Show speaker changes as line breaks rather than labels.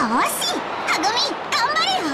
はぐみがんばれよ。